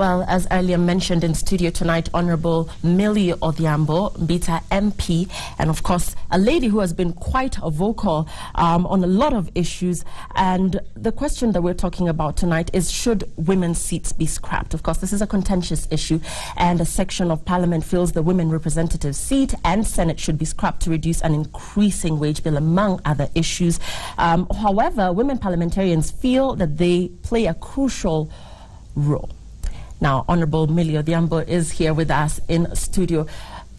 Well, as earlier mentioned in studio tonight, Honorable Millie Odhiambo, Mbita MP, and of course, a lady who has been quite vocal um, on a lot of issues. And the question that we're talking about tonight is should women's seats be scrapped? Of course, this is a contentious issue, and a section of parliament feels the women representative seat and Senate should be scrapped to reduce an increasing wage bill, among other issues. Um, however, women parliamentarians feel that they play a crucial role. Now, Honorable Millie Odhiambo is here with us in studio.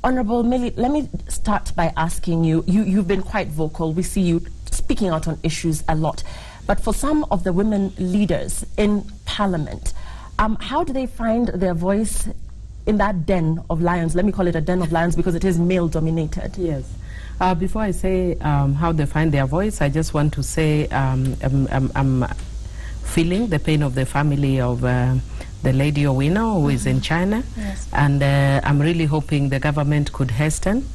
Honorable Millie, let me start by asking you, you, you've been quite vocal. We see you speaking out on issues a lot. But for some of the women leaders in Parliament, um, how do they find their voice in that den of lions? Let me call it a den of lions because it is male dominated. Yes. Uh, before I say um, how they find their voice, I just want to say um, I'm, I'm, I'm, feeling the pain of the family of uh, the lady Owino who is in mm-hmm. China. Yes. And uh, I'm really hoping the government could hasten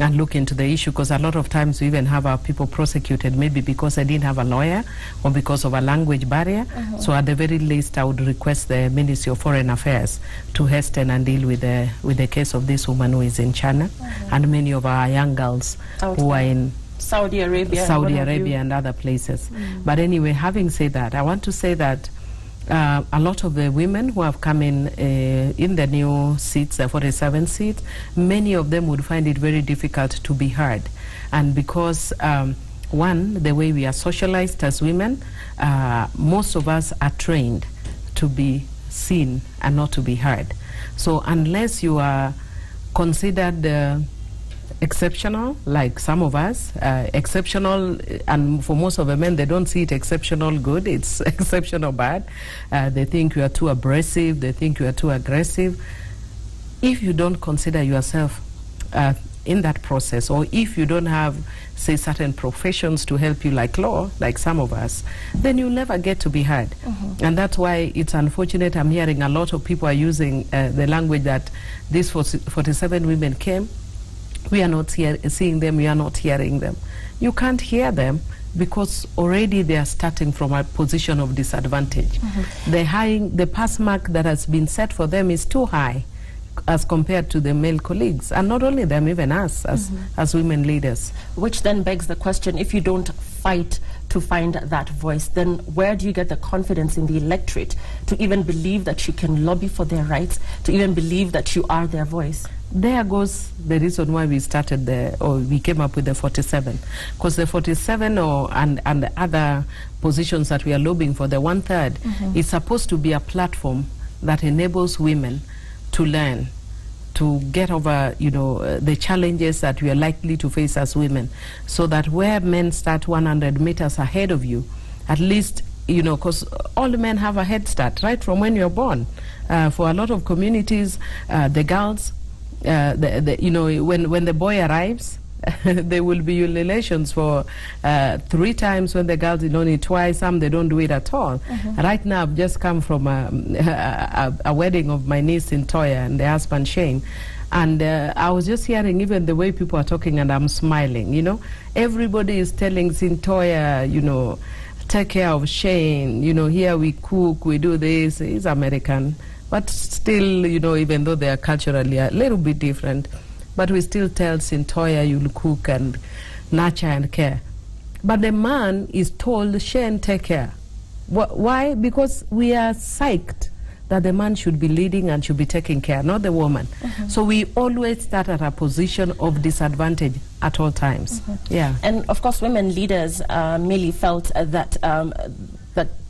and look into the issue because a lot of times we even have our people prosecuted maybe because they didn't have a lawyer or because of a language barrier. Uh -huh. So at the very least, I would request the Ministry of Foreign Affairs to hasten and deal with the with the case of this woman who is in China uh -huh. and many of our young girls Out who are in Saudi Arabia, Saudi Arabia and other places. Mm. But anyway, having said that, I want to say that uh, a lot of the women who have come in uh, in the new seats, the 47 seats, many of them would find it very difficult to be heard. And because, um, one, the way we are socialized as women, uh, most of us are trained to be seen and not to be heard. So unless you are considered uh, exceptional, like some of us. Uh, exceptional, and for most of the men, they don't see it exceptional good. It's exceptional bad. Uh, they think you are too abrasive. They think you are too aggressive. If you don't consider yourself uh, in that process, or if you don't have, say, certain professions to help you, like law, like some of us, then you'll never get to be heard. Mm -hmm. And that's why it's unfortunate. I'm hearing a lot of people are using uh, the language that these 47 women came we are not hear, seeing them, we are not hearing them. You can't hear them because already they are starting from a position of disadvantage. Mm -hmm. The, high, the pass mark that has been set for them is too high as compared to the male colleagues, and not only them, even us as, mm -hmm. as women leaders. Which then begs the question, if you don't fight to find that voice, then where do you get the confidence in the electorate to even believe that you can lobby for their rights, to even believe that you are their voice? there goes the reason why we started the, or we came up with the 47. Because the 47 or, and, and the other positions that we are lobbying for, the one third, mm -hmm. is supposed to be a platform that enables women to learn, to get over, you know, uh, the challenges that we are likely to face as women. So that where men start 100 meters ahead of you, at least you know, because all men have a head start right from when you're born. Uh, for a lot of communities, uh, the girls uh, the, the, you know, when, when the boy arrives, there will be ululations for uh, three times when the girls did only twice. Some they don't do it at all. Mm -hmm. Right now, I've just come from a, a, a, wedding of my niece in Toya and the husband Shane. And uh, I was just hearing even the way people are talking, and I'm smiling. You know, everybody is telling Sintoya, you know, take care of Shane. You know, here we cook, we do this. He's American. But still, you know, even though they are culturally a little bit different, but we still tell Sintoya you'll cook and nurture and care. But the man is told, share and take care. Why? Because we are psyched that the man should be leading and should be taking care, not the woman. Mm -hmm. So we always start at a position of disadvantage at all times. Mm -hmm. Yeah. And of course, women leaders uh, merely felt uh, that um, that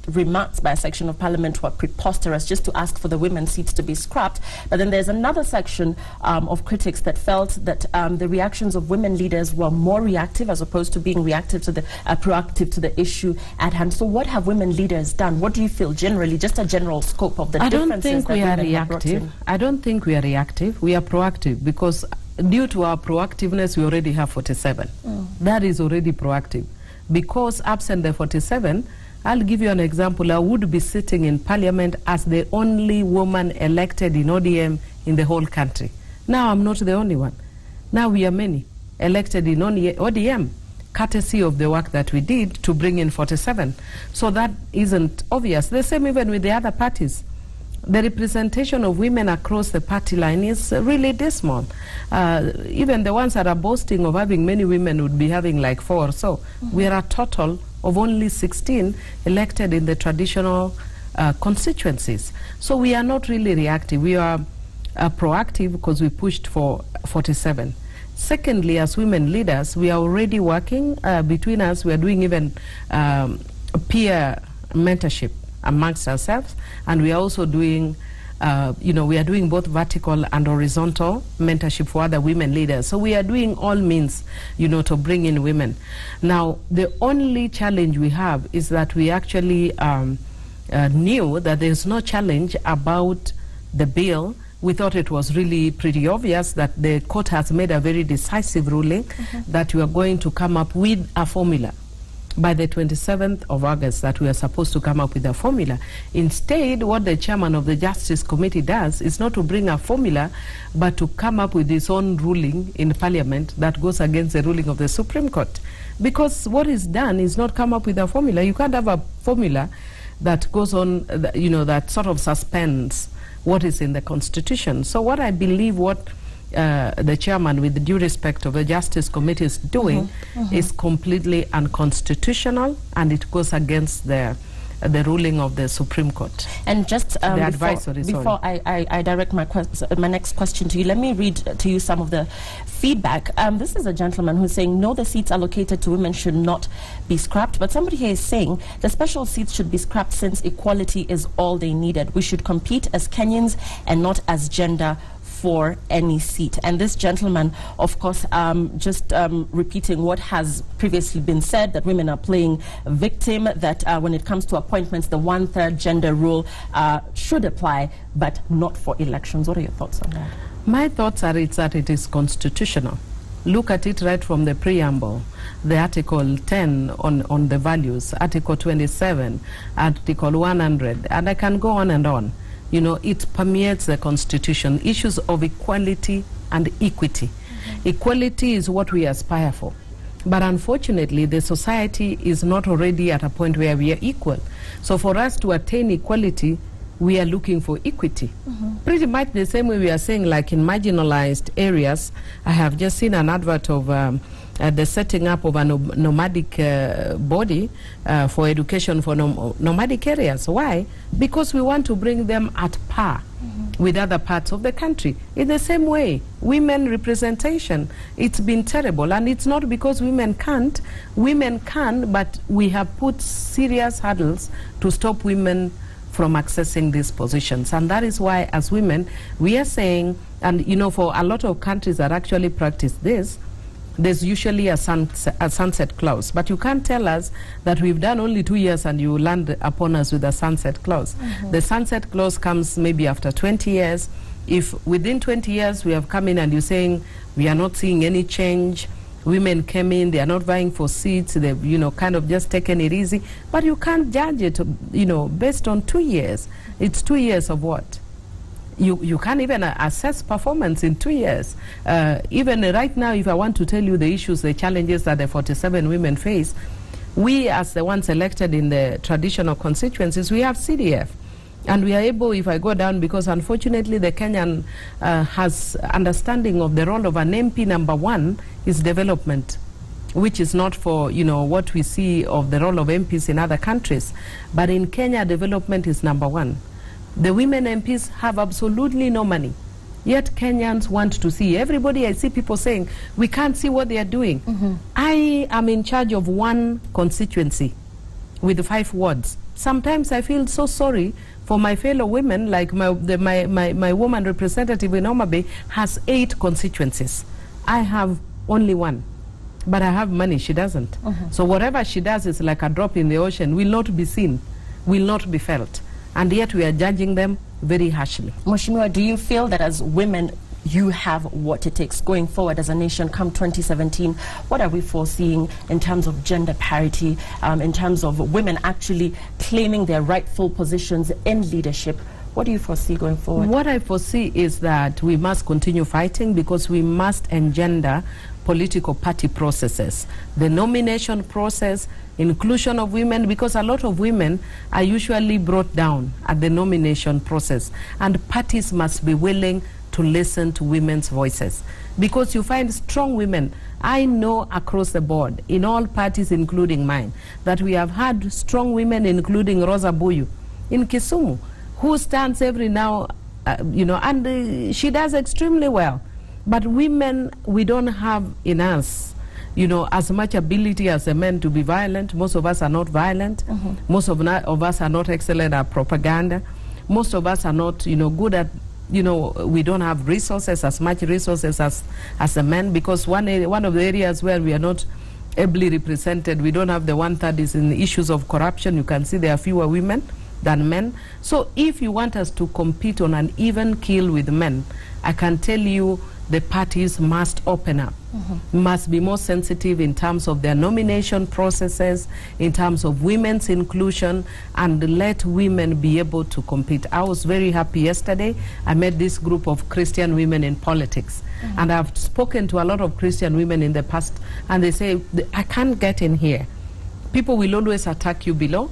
remarks by a section of parliament were preposterous just to ask for the women's seats to be scrapped. But then there's another section um, of critics that felt that um, the reactions of women leaders were more reactive as opposed to being reactive to the uh, proactive to the issue at hand. So what have women leaders done? What do you feel generally, just a general scope of the I don't think we are reactive. I don't think we are reactive. We are proactive because due to our proactiveness, we already have 47. Mm. That is already proactive. Because absent the 47, I'll give you an example. I would be sitting in parliament as the only woman elected in ODM in the whole country. Now I'm not the only one. Now we are many elected in ODM, courtesy of the work that we did to bring in 47. So that isn't obvious. The same even with the other parties. the representation of women across the party line is really dismal. Uh, even the ones that are boasting of having many women would be having like four or so. We are a total of only 16 elected in the traditional uh, constituencies. So we are not really reactive. We are uh, proactive because we pushed for 47. Secondly, as women leaders, we are already working uh, between us. We are doing even um, peer mentorship amongst ourselves, and we are also doing. Uh, you know, we are doing both vertical and horizontal mentorship for other women leaders. So we are doing all means, you know, to bring in women. Now, the only challenge we have is that we actually um, uh, knew that there's no challenge about the bill. We thought it was really pretty obvious that the court has made a very decisive ruling that we are going to come up with a formula by the 27th of August that we are supposed to come up with a formula. Instead, what the chairman of the Justice Committee does is not to bring a formula, but to come up with his own ruling in Parliament that goes against the ruling of the Supreme Court. Because what is done is not come up with a formula. You can't have a formula that goes on, you know, that sort of suspends what is in the Constitution. So what I believe what uh, the chairman, with due respect of the Justice Committee, is doing is completely unconstitutional and it goes against the the ruling of the Supreme Court. And just um, before, before I, I, I direct my, quest- my next question to you, let me read to you some of the feedback. Um, this is a gentleman who's saying, no, the seats allocated to women should not be scrapped. But somebody here is saying the special seats should be scrapped since equality is all they needed. We should compete as Kenyans and not as gender for any seat. And this gentleman, of course, um, just um, repeating what has previously been said that women are playing victim, that uh, when it comes to appointments, the one third gender rule uh, should apply, but not for elections. What are your thoughts on that? My thoughts are it's that it is constitutional. Look at it right from the preamble, the Article 10 on, on the values, Article 27, Article 100, and I can go on and on. You know, it permeates the Constitution. Issues of equality and equity. Equality is what we aspire for. But unfortunately, the society is not already at a point where we are equal. So for us to attain equality, we are looking for equity. Pretty much the same way we are saying, like in marginalized areas, I have just seen an advert of um, the setting up of a nom- nomadic uh, body uh, for education for nom- nomadic areas. Why? Because we want to bring them at par with other parts of the country. In the same way, women representation, it's been terrible. And it's not because women can't. Women can, but we have put serious hurdles to stop women from accessing these positions. And that is why, as women, we are saying, and you know, for a lot of countries that actually practice this, there's usually a, sunset, a sunset clause. But you can't tell us that we've done only two years and you land upon us with a sunset clause. Mm-hmm. The sunset clause comes maybe after 20 years. If within 20 years we have come in and you're saying we are not seeing any change, women came in, they are not vying for seats, they've, you know, kind of just taken it easy. But you can't judge it, you know, based on two years. It's two years of what? You, you can't even uh, assess performance in two years. Uh, even right now, if I want to tell you the issues, the challenges that the 47 women face, we as the ones elected in the traditional constituencies, we have CDF. And we are able, if I go down, because unfortunately the Kenyan uh, has understanding of the role of an MP number one is development which is not for you know what we see of the role of MPs in other countries, but in Kenya development is number one. The women MPs have absolutely no money. Yet Kenyans want to see. Everybody, I see people saying, we can't see what they are doing. Mm-hmm. I am in charge of one constituency with five wards. Sometimes I feel so sorry for my fellow women, like my, the, my, my, my woman representative in Homa Bay has eight constituencies. I have only one. But I have money, she doesn't. Mm-hmm. So whatever she does is like a drop in the ocean, will not be seen, will not be felt. And yet we are judging them very harshly. Mheshimiwa, do you feel that as women, you have what it takes going forward as a nation come 2017? What are we foreseeing in terms of gender parity, um, in terms of women actually claiming their rightful positions in leadership? What do you foresee going forward? What I foresee is that we must continue fighting because we must engender political party processes. The nomination process, inclusion of women, because a lot of women are usually brought down at the nomination process. And parties must be willing to listen to women's voices. Because you find strong women. I know across the board, in all parties, including mine, that we have had strong women, including Rosa Buyu in Kisumu, who stands every now, uh, you know, and uh, she does extremely well. But women, we don't have in us, you know, as much ability as the men to be violent. Most of us are not violent. Mm -hmm. Most of, of us are not excellent at propaganda. Most of us are not, you know, good at you know, we don't have resources, as much resources as, as the men, because one, area, one of the areas where we are not ably represented, we don't have the one-third is in the issues of corruption. You can see there are fewer women than men. So if you want us to compete on an even keel with men, I can tell you the parties must open up, mm -hmm. must be more sensitive in terms of their nomination processes, in terms of women's inclusion, and let women be able to compete. I was very happy yesterday. I met this group of Christian women in politics. Mm -hmm. And I've spoken to a lot of Christian women in the past, and they say, I can't get in here. People will always attack you below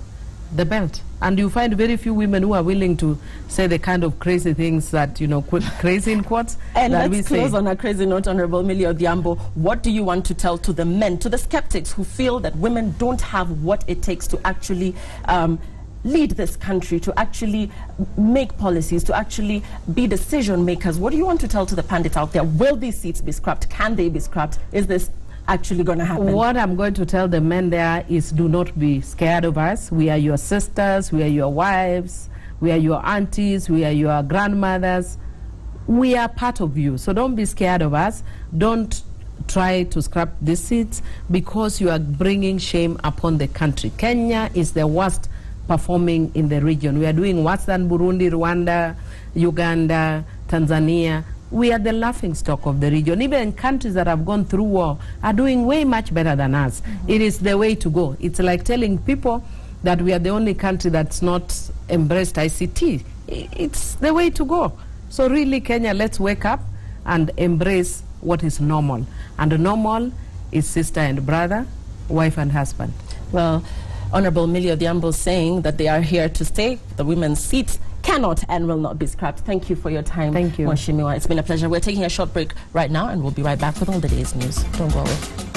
the belt. And you find very few women who are willing to say the kind of crazy things that, you know, crazy in quotes. and let's close say. on a crazy note, Honorable Millie Odhiambo. What do you want to tell to the men, to the skeptics who feel that women don't have what it takes to actually um, lead this country, to actually make policies, to actually be decision makers. What do you want to tell to the pundits out there? Will these seats be scrapped? Can they be scrapped? Is this actually going to happen? What I'm going to tell the men there is do not be scared of us. We are your sisters, we are your wives, we are your aunties, we are your grandmothers. We are part of you. So don't be scared of us. Don't try to scrap the seats because you are bringing shame upon the country. Kenya is the worst performing in the region. We are doing worse than Burundi, Rwanda, Uganda, Tanzania we are the laughing stock of the region. Even countries that have gone through war are doing way much better than us. Mm -hmm. It is the way to go. It's like telling people that we are the only country that's not embraced ICT. It's the way to go. So really, Kenya, let's wake up and embrace what is normal. And normal is sister and brother, wife and husband. Well, Honorable Millie Odhiambo saying that they are here to stay, the women's seats cannot and will not be scrapped. Thank you for your time. Thank you. Mheshimiwa. It's been a pleasure. We're taking a short break right now and we'll be right back with all the day's news. Don't go away.